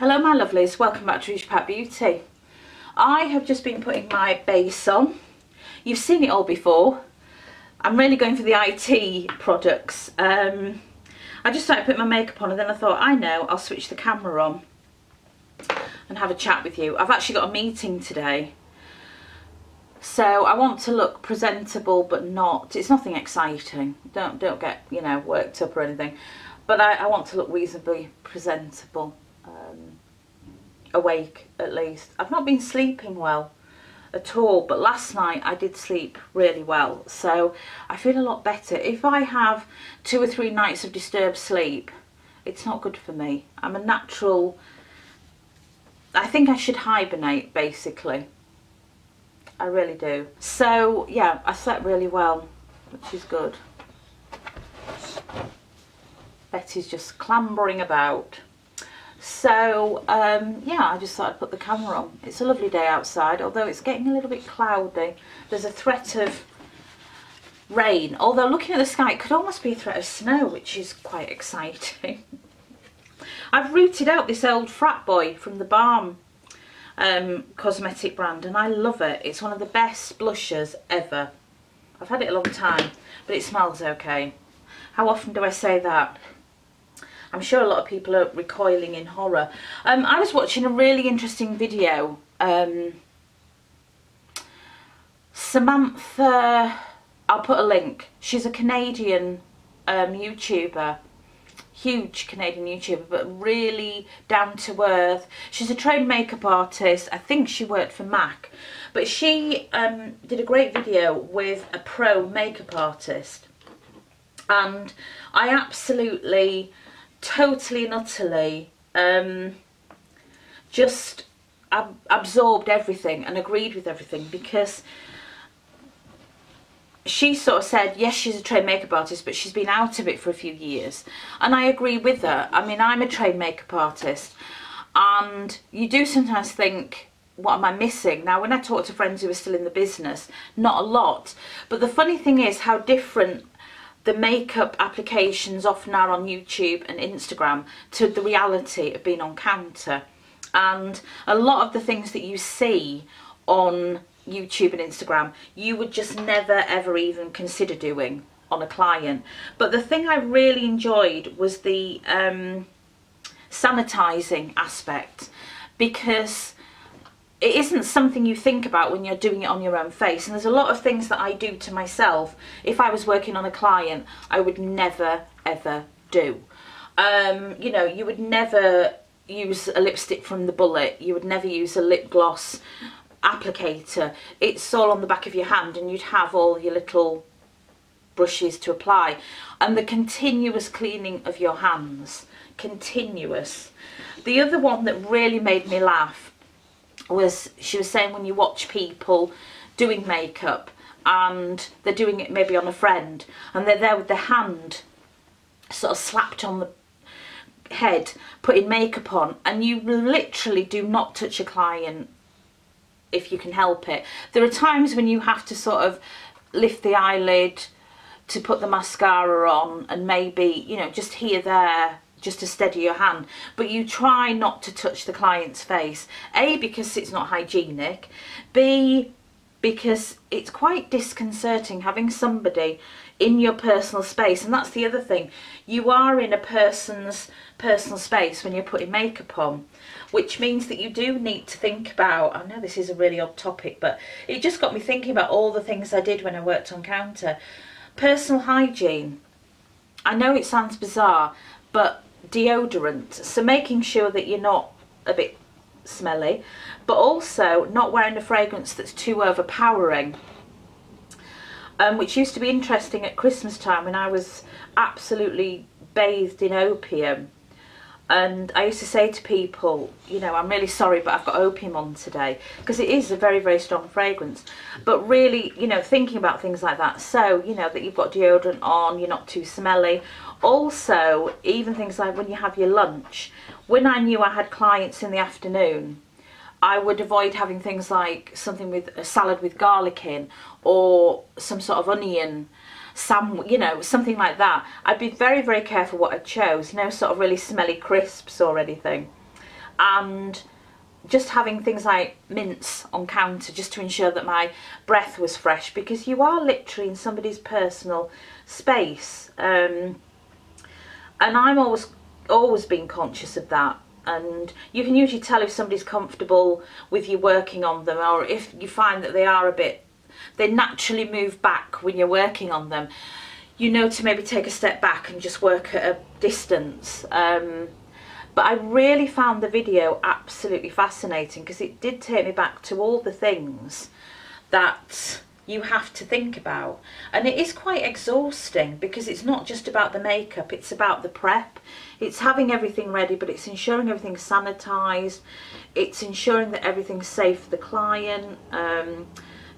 Hello my lovelies, welcome back to Rougepout Beauty. I have just been putting my base on. You've seen it all before. I'm really going for the IT products. Um, I just started putting my makeup on and then I thought, I know, I'll switch the camera on and have a chat with you. I've actually got a meeting today. So I want to look presentable but not, it's nothing exciting. Don't, don't get, you know, worked up or anything. But I, I want to look reasonably presentable awake at least. I've not been sleeping well at all but last night I did sleep really well so I feel a lot better. If I have two or three nights of disturbed sleep it's not good for me. I'm a natural, I think I should hibernate basically. I really do. So yeah I slept really well which is good. Betty's just clambering about. So um, yeah, I just thought I'd put the camera on. It's a lovely day outside, although it's getting a little bit cloudy. There's a threat of rain, although looking at the sky, it could almost be a threat of snow, which is quite exciting. I've rooted out this old frat boy from the Balm um, cosmetic brand, and I love it. It's one of the best blushers ever. I've had it a long time, but it smells okay. How often do I say that? I'm sure a lot of people are recoiling in horror. Um, I was watching a really interesting video. Um, Samantha, I'll put a link. She's a Canadian um, YouTuber huge Canadian YouTuber, but really down to earth. She's a trained makeup artist. I think she worked for MAC. But she um, did a great video with a pro makeup artist. And I absolutely totally and utterly um, just ab absorbed everything and agreed with everything because she sort of said, yes, she's a trained makeup artist, but she's been out of it for a few years. And I agree with her. I mean, I'm a trained makeup artist. And you do sometimes think, what am I missing? Now, when I talk to friends who are still in the business, not a lot. But the funny thing is how different the makeup applications often are on YouTube and Instagram to the reality of being on counter. And a lot of the things that you see on YouTube and Instagram, you would just never ever even consider doing on a client. But the thing I really enjoyed was the um, sanitizing aspect because it isn't something you think about when you're doing it on your own face. And there's a lot of things that I do to myself. If I was working on a client I would never ever do. Um, you know you would never use a lipstick from the bullet. You would never use a lip gloss applicator. It's all on the back of your hand and you'd have all your little brushes to apply. And the continuous cleaning of your hands. Continuous. The other one that really made me laugh was she was saying when you watch people doing makeup and they're doing it maybe on a friend and they're there with their hand sort of slapped on the head putting makeup on and you literally do not touch a client if you can help it. There are times when you have to sort of lift the eyelid to put the mascara on and maybe, you know, just here, there, just to steady your hand. But you try not to touch the client's face. A because it's not hygienic. B because it's quite disconcerting having somebody in your personal space. And that's the other thing. You are in a person's personal space when you're putting makeup on which means that you do need to think about I know this is a really odd topic but it just got me thinking about all the things I did when I worked on counter. Personal hygiene. I know it sounds bizarre but deodorant. So making sure that you're not a bit smelly, but also not wearing a fragrance that's too overpowering. Um, which used to be interesting at Christmas time when I was absolutely bathed in opium. And I used to say to people, you know, I'm really sorry, but I've got opium on today. Because it is a very, very strong fragrance. But really, you know, thinking about things like that. So, you know, that you've got deodorant on, you're not too smelly also even things like when you have your lunch when I knew I had clients in the afternoon I would avoid having things like something with a salad with garlic in or some sort of onion some you know something like that. I'd be very very careful what I chose. No sort of really smelly crisps or anything. And just having things like mints on counter just to ensure that my breath was fresh because you are literally in somebody's personal space. Um, and I'm always always been conscious of that. And you can usually tell if somebody's comfortable with you working on them or if you find that they are a bit they naturally move back when you're working on them. You know to maybe take a step back and just work at a distance. Um, but I really found the video absolutely fascinating because it did take me back to all the things that you have to think about. And it is quite exhausting because it's not just about the makeup, it's about the prep. It's having everything ready, but it's ensuring everything's sanitised. It's ensuring that everything's safe for the client. Um,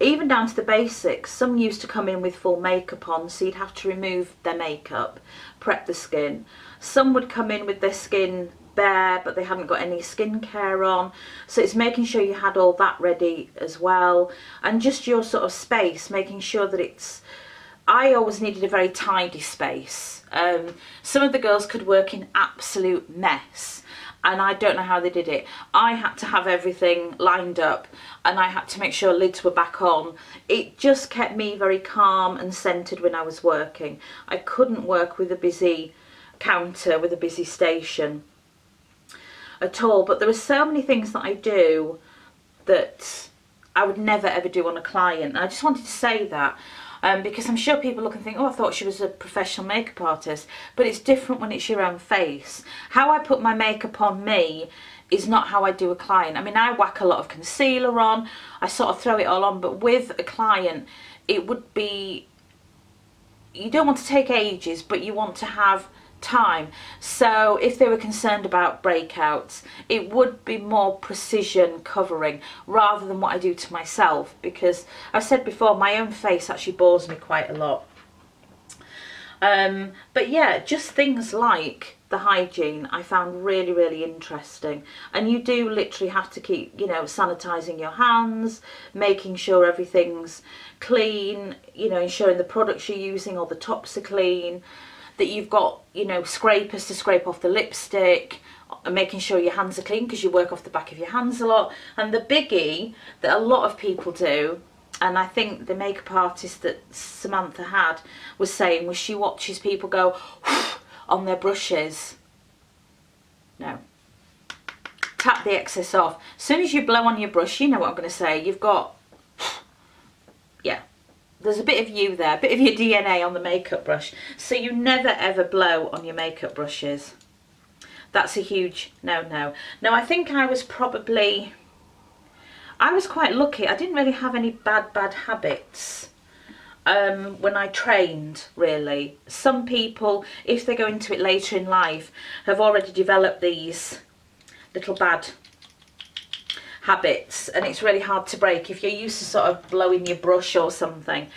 even down to the basics. Some used to come in with full makeup on, so you'd have to remove their makeup, prep the skin. Some would come in with their skin bare but they hadn't got any skincare on so it's making sure you had all that ready as well and just your sort of space making sure that it's I always needed a very tidy space um, some of the girls could work in absolute mess and I don't know how they did it. I had to have everything lined up and I had to make sure lids were back on. It just kept me very calm and centred when I was working. I couldn't work with a busy counter, with a busy station at all. But there are so many things that I do that I would never ever do on a client. And I just wanted to say that um, because I'm sure people look and think, oh, I thought she was a professional makeup artist. But it's different when it's your own face. How I put my makeup on me is not how I do a client. I mean, I whack a lot of concealer on, I sort of throw it all on, but with a client, it would be, you don't want to take ages, but you want to have time. So if they were concerned about breakouts, it would be more precision covering rather than what I do to myself because I've said before, my own face actually bores me quite a lot. Um, but yeah, just things like the hygiene I found really, really interesting. And you do literally have to keep, you know, sanitising your hands, making sure everything's clean, you know, ensuring the products you're using, or the tops are clean, that you've got, you know, scrapers to scrape off the lipstick, and making sure your hands are clean because you work off the back of your hands a lot. And the biggie that a lot of people do, and I think the makeup artist that Samantha had was saying was she watches people go on their brushes. No. Tap the excess off. As soon as you blow on your brush, you know what I'm going to say, you've got, yeah, there's a bit of you there, a bit of your DNA on the makeup brush. So you never ever blow on your makeup brushes. That's a huge no-no. Now I think I was probably, I was quite lucky. I didn't really have any bad, bad habits um, when I trained, really. Some people, if they go into it later in life, have already developed these little bad habits and it's really hard to break. If you're used to sort of blowing your brush or something,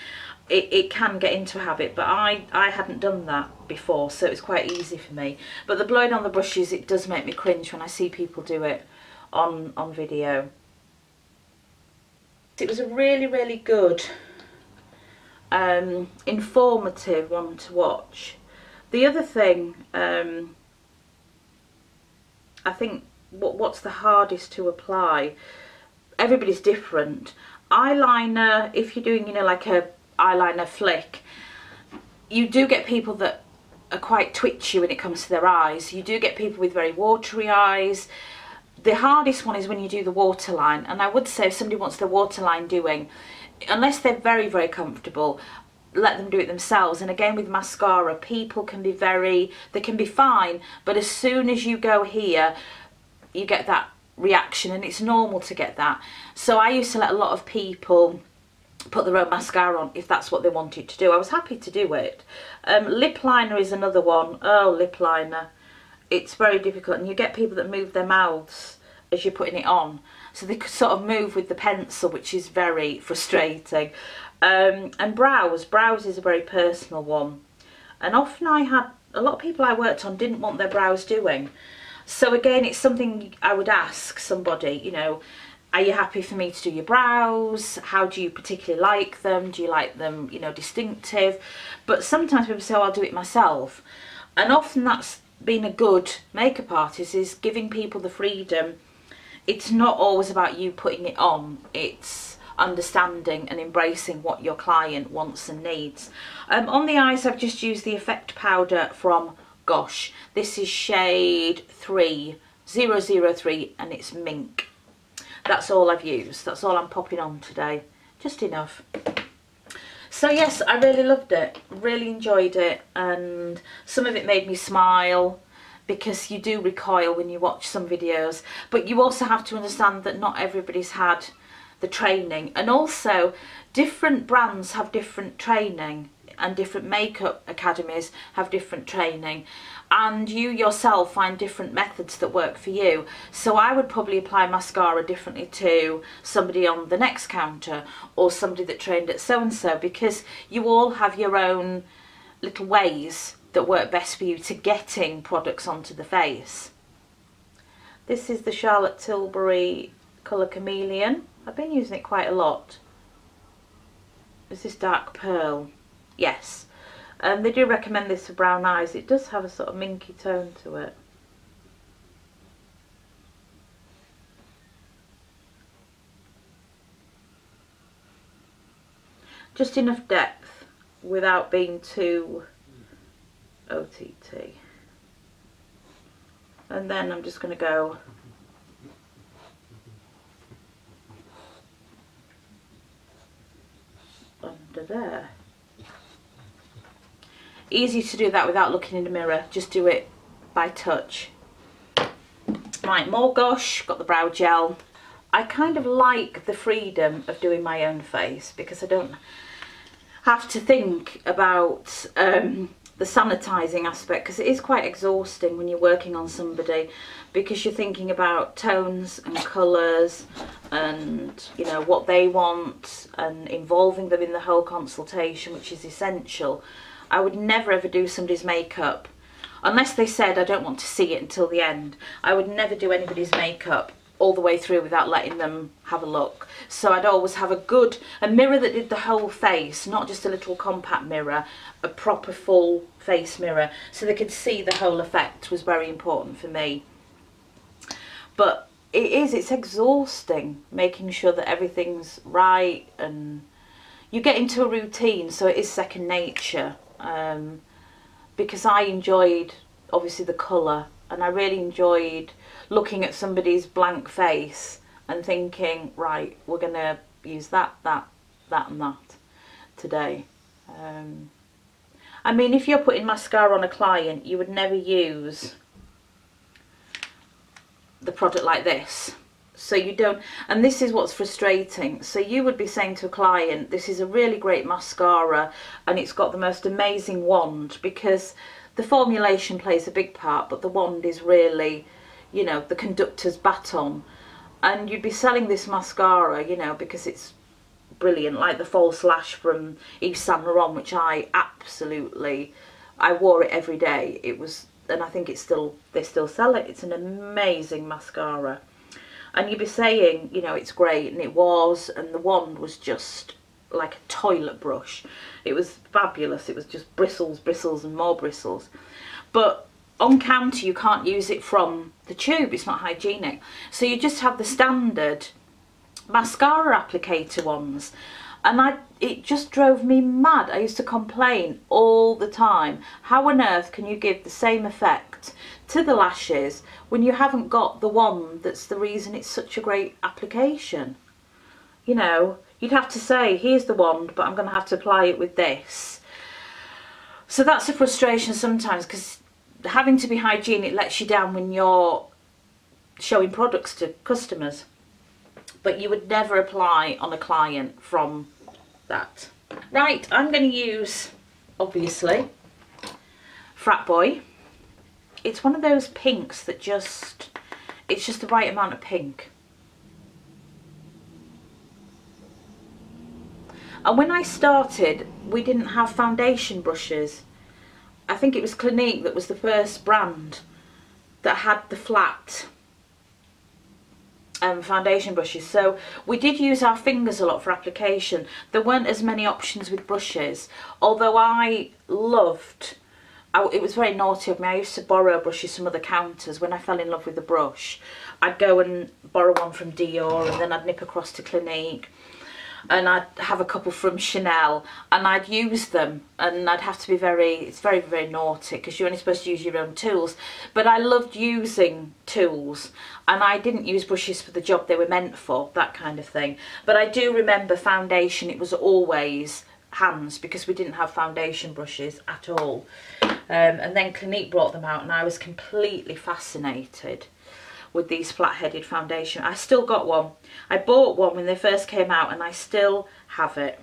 it, it can get into a habit but I, I hadn't done that before so it was quite easy for me. But the blowing on the brushes, it does make me cringe when I see people do it on, on video. It was a really, really good, um, informative one to watch. The other thing, um, I think what, what's the hardest to apply. Everybody's different. Eyeliner, if you're doing, you know, like a eyeliner flick, you do get people that are quite twitchy when it comes to their eyes. You do get people with very watery eyes. The hardest one is when you do the waterline. And I would say if somebody wants the waterline doing, unless they're very, very comfortable, let them do it themselves. And again with mascara, people can be very, they can be fine, but as soon as you go here, you get that reaction and it's normal to get that. So I used to let a lot of people put their own mascara on if that's what they wanted to do. I was happy to do it. Um, lip liner is another one. Oh, lip liner. It's very difficult and you get people that move their mouths as you're putting it on. So they could sort of move with the pencil, which is very frustrating. Um, and brows. Brows is a very personal one. And often I had, a lot of people I worked on didn't want their brows doing. So again, it's something I would ask somebody, you know, are you happy for me to do your brows? How do you particularly like them? Do you like them, you know, distinctive? But sometimes people say, oh, I'll do it myself. And often that's being a good makeup artist is giving people the freedom. It's not always about you putting it on. It's understanding and embracing what your client wants and needs. Um, on the eyes, I've just used the Effect Powder from Gosh. This is shade 3, 003, and it's Mink. That's all I've used. That's all I'm popping on today. Just enough. So yes, I really loved it, really enjoyed it and some of it made me smile because you do recoil when you watch some videos but you also have to understand that not everybody's had the training and also different brands have different training and different makeup academies have different training and you yourself find different methods that work for you. So I would probably apply mascara differently to somebody on the next counter or somebody that trained at so-and-so because you all have your own little ways that work best for you to getting products onto the face. This is the Charlotte Tilbury Colour Chameleon. I've been using it quite a lot. Is this dark pearl? Yes. Um, they do recommend this for brown eyes. It does have a sort of minky tone to it. Just enough depth without being too OTT. And then I'm just going to go under there easy to do that without looking in the mirror. Just do it by touch. Right more gosh got the brow gel. I kind of like the freedom of doing my own face because I don't have to think about um, the sanitizing aspect because it is quite exhausting when you're working on somebody because you're thinking about tones and colors and you know what they want and involving them in the whole consultation which is essential I would never ever do somebody's makeup unless they said I don't want to see it until the end. I would never do anybody's makeup all the way through without letting them have a look. So I'd always have a good, a mirror that did the whole face, not just a little compact mirror, a proper full face mirror, so they could see the whole effect was very important for me. But it is, it's exhausting making sure that everything's right and you get into a routine so it is second nature um, because I enjoyed obviously the colour and I really enjoyed looking at somebody's blank face and thinking right we're gonna use that that that and that today. Um, I mean if you're putting mascara on a client you would never use the product like this so you don't and this is what's frustrating. So you would be saying to a client this is a really great mascara and it's got the most amazing wand because the formulation plays a big part but the wand is really you know the conductor's baton. And you'd be selling this mascara you know because it's brilliant like the false lash from Yves Saint Laurent which I absolutely I wore it every day. It was and I think it's still they still sell it. It's an amazing mascara and you'd be saying, you know, it's great, and it was, and the wand was just like a toilet brush. It was fabulous. It was just bristles, bristles, and more bristles. But on counter, you can't use it from the tube. It's not hygienic. So you just have the standard mascara applicator ones. And I, it just drove me mad. I used to complain all the time. How on earth can you give the same effect to the lashes when you haven't got the one that's the reason it's such a great application. You know, you'd have to say, here's the wand, but I'm going to have to apply it with this. So that's a frustration sometimes because having to be hygienic lets you down when you're showing products to customers. But you would never apply on a client from that. Right, I'm going to use, obviously, Frat Boy it's one of those pinks that just, it's just the right amount of pink. And when I started, we didn't have foundation brushes. I think it was Clinique that was the first brand that had the flat um, foundation brushes. So we did use our fingers a lot for application. There weren't as many options with brushes, although I loved I, it was very naughty of me. I used to borrow brushes from other counters. When I fell in love with the brush, I'd go and borrow one from Dior and then I'd nip across to Clinique and I'd have a couple from Chanel and I'd use them and I'd have to be very, it's very, very naughty because you're only supposed to use your own tools. But I loved using tools and I didn't use brushes for the job they were meant for, that kind of thing. But I do remember foundation, it was always hands because we didn't have foundation brushes at all. Um, and then Clinique brought them out and I was completely fascinated with these flat-headed foundation. I still got one. I bought one when they first came out and I still have it.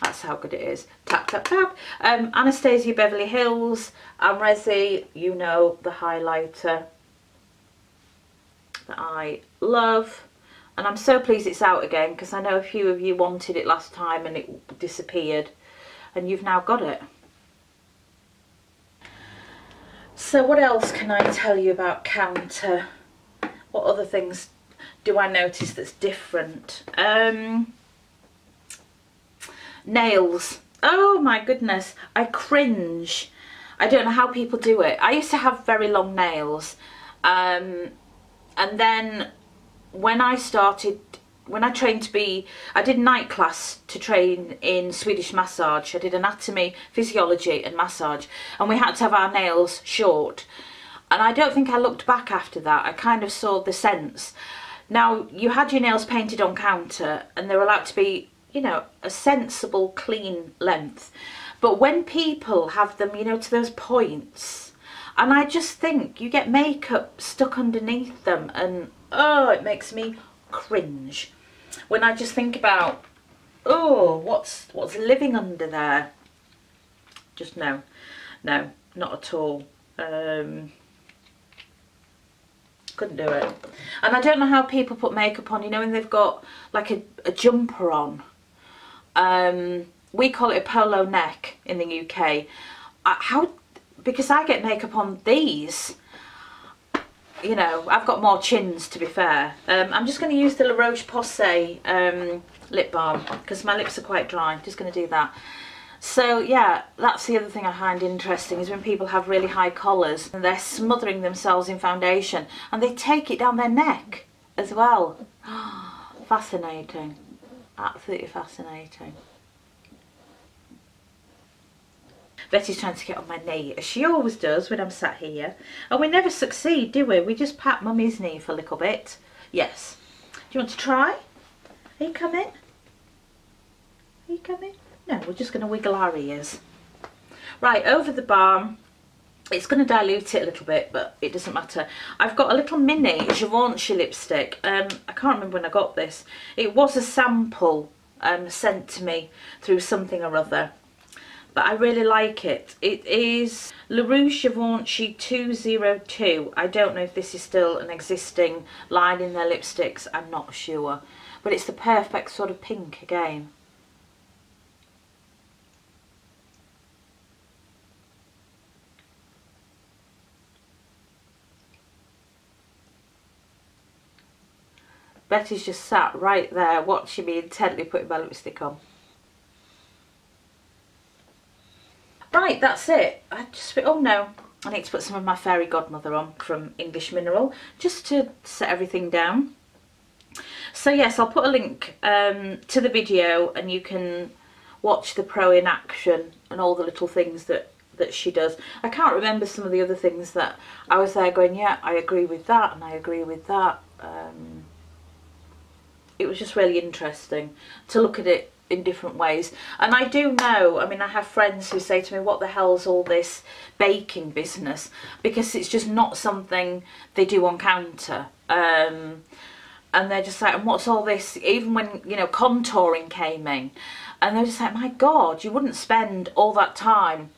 That's how good it is. Tap, tap, tap. Um, Anastasia Beverly Hills, Amrezy, you know, the highlighter that I love. And I'm so pleased it's out again because I know a few of you wanted it last time and it disappeared. And you've now got it. So what else can I tell you about Counter? What other things do I notice that's different? Um, nails. Oh my goodness, I cringe. I don't know how people do it. I used to have very long nails. Um, and then when I started when I trained to be, I did night class to train in Swedish massage. I did anatomy, physiology and massage and we had to have our nails short. And I don't think I looked back after that. I kind of saw the sense. Now, you had your nails painted on counter and they were allowed to be, you know, a sensible, clean length. But when people have them, you know, to those points, and I just think you get makeup stuck underneath them and, oh, it makes me cringe when I just think about, oh, what's what's living under there? Just no, no, not at all. Um, couldn't do it. And I don't know how people put makeup on, you know, when they've got like a, a jumper on. Um, we call it a polo neck in the UK. I, how, because I get makeup on these you know, I've got more chins to be fair. Um, I'm just going to use the La Roche-Posay um, lip balm because my lips are quite dry. Just going to do that. So yeah, that's the other thing I find interesting is when people have really high collars and they're smothering themselves in foundation and they take it down their neck as well. fascinating. Absolutely fascinating. Betty's trying to get on my knee, as she always does when I'm sat here. And we never succeed, do we? We just pat Mummy's knee for a little bit. Yes. Do you want to try? Are you coming? Are you coming? No, we're just going to wiggle our ears. Right, over the balm. It's going to dilute it a little bit, but it doesn't matter. I've got a little mini Givenchy lipstick. Um, I can't remember when I got this. It was a sample um, sent to me through something or other but I really like it. It is La Rouge Givenchy 202. I don't know if this is still an existing line in their lipsticks, I'm not sure. But it's the perfect sort of pink again. Betty's just sat right there watching me intently putting my lipstick on. Right, that's it. I just, oh no, I need to put some of my fairy godmother on from English Mineral just to set everything down. So yes, I'll put a link um, to the video and you can watch the pro in action and all the little things that that she does. I can't remember some of the other things that I was there going, yeah, I agree with that and I agree with that. Um, it was just really interesting to look at it in different ways. And I do know, I mean, I have friends who say to me, what the hell's all this baking business? Because it's just not something they do on counter. Um, and they're just like, and what's all this? Even when, you know, contouring came in. And they're just like, my God, you wouldn't spend all that time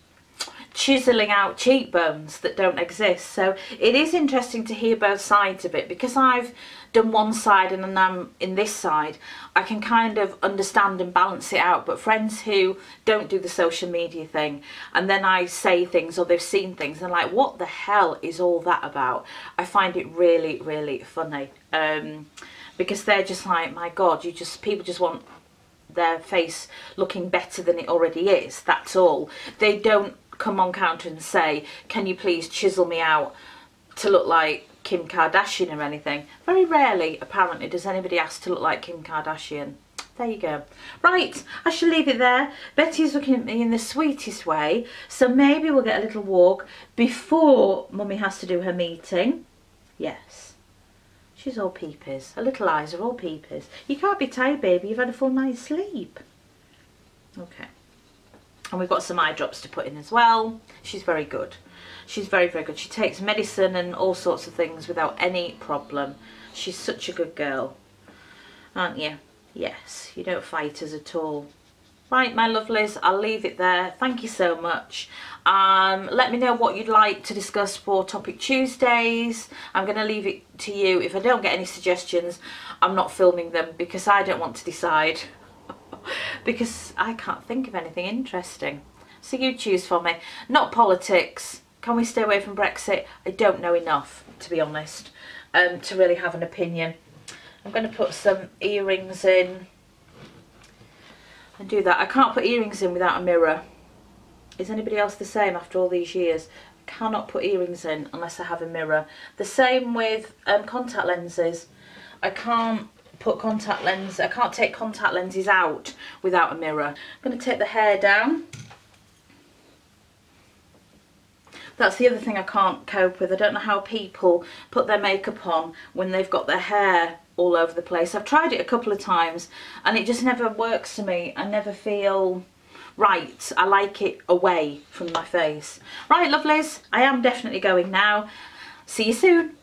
chiseling out cheekbones that don't exist. So it is interesting to hear both sides of it because I've done one side and then I'm in this side, I can kind of understand and balance it out. But friends who don't do the social media thing and then I say things or they've seen things and like, what the hell is all that about? I find it really, really funny. Um, because they're just like, my God, you just, people just want their face looking better than it already is, that's all. They don't come on counter and say, can you please chisel me out to look like Kim Kardashian or anything. Very rarely, apparently, does anybody ask to look like Kim Kardashian. There you go. Right, I shall leave it there. Betty's looking at me in the sweetest way, so maybe we'll get a little walk before Mummy has to do her meeting. Yes. She's all peepers. Her little eyes are all peepers. You can't be tired, baby. You've had a full night's sleep. Okay. And we've got some eye drops to put in as well. She's very good. She's very, very good. She takes medicine and all sorts of things without any problem. She's such a good girl. Aren't you? Yes, you don't fight us at all. Right, my lovelies, I'll leave it there. Thank you so much. Um, let me know what you'd like to discuss for Topic Tuesdays. I'm going to leave it to you. If I don't get any suggestions, I'm not filming them because I don't want to decide. because I can't think of anything interesting. So you choose for me. Not politics. Can we stay away from Brexit? I don't know enough, to be honest, um, to really have an opinion. I'm going to put some earrings in and do that. I can't put earrings in without a mirror. Is anybody else the same after all these years? I cannot put earrings in unless I have a mirror. The same with um, contact lenses. I can't put contact lens, I can't take contact lenses out without a mirror. I'm going to take the hair down. That's the other thing I can't cope with. I don't know how people put their makeup on when they've got their hair all over the place. I've tried it a couple of times and it just never works for me. I never feel right. I like it away from my face. Right, lovelies, I am definitely going now. See you soon.